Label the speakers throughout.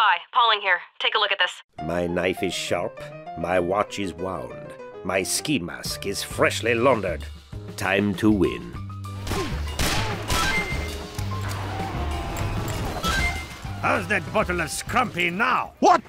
Speaker 1: Spy, Pauling here. Take a look at this.
Speaker 2: My knife is sharp, my watch is wound, my ski mask is freshly laundered. Time to win.
Speaker 3: How's that bottle of scrumpy now?
Speaker 4: What?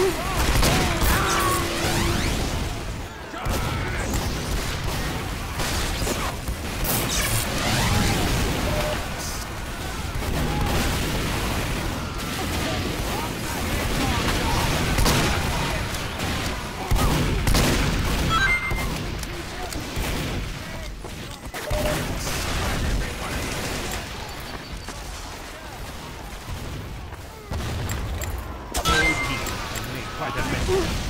Speaker 3: Oh!
Speaker 4: Ugh.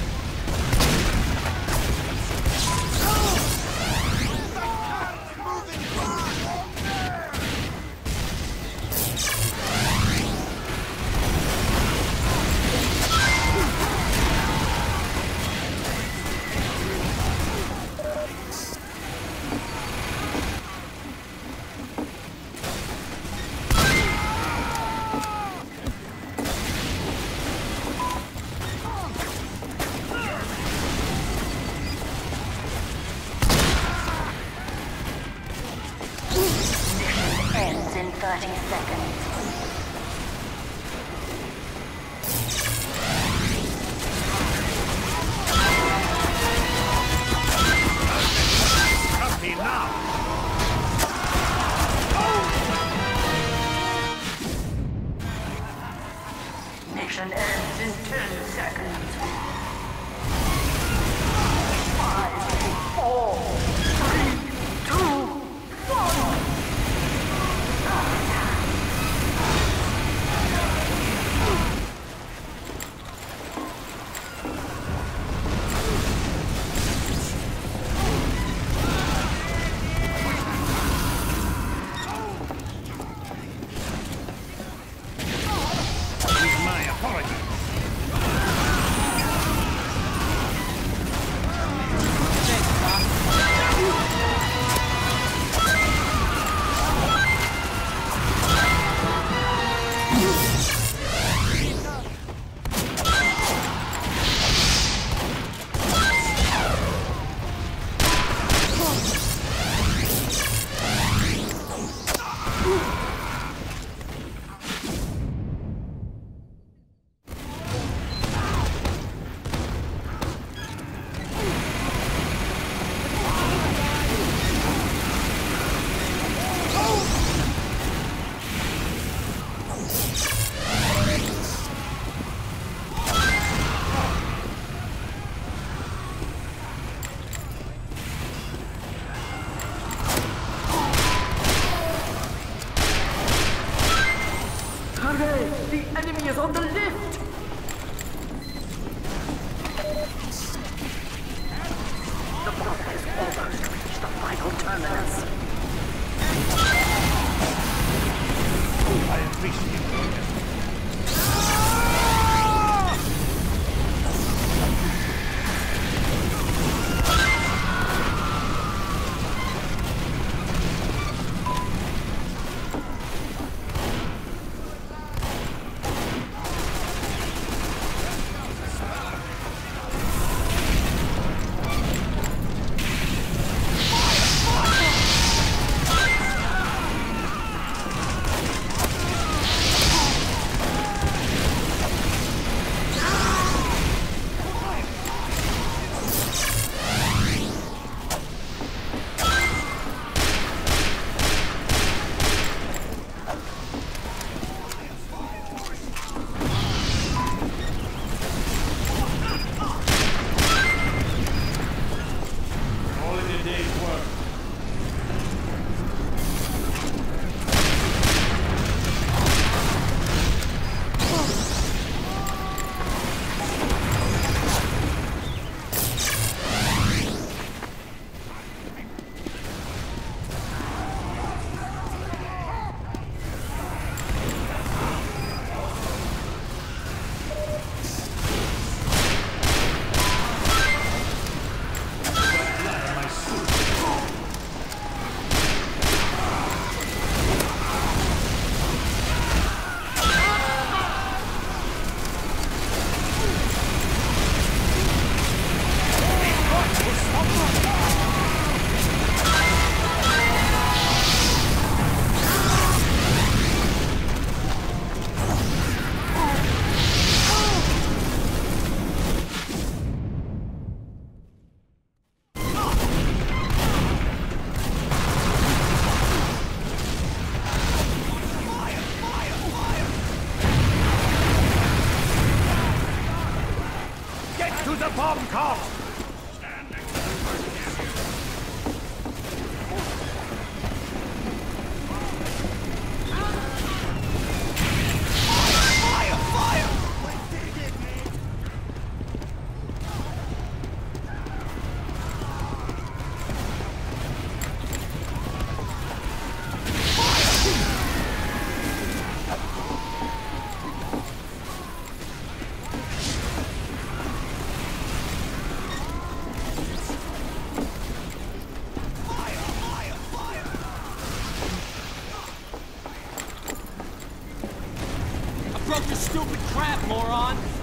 Speaker 4: Broke your stupid crap, moron!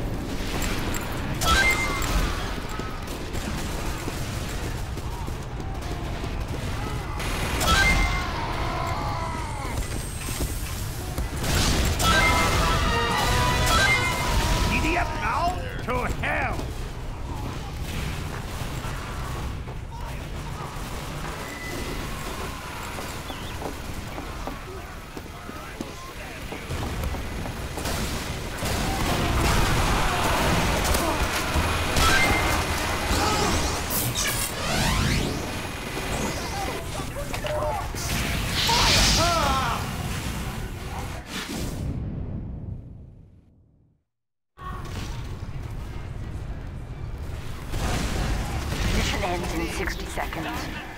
Speaker 1: 60 seconds.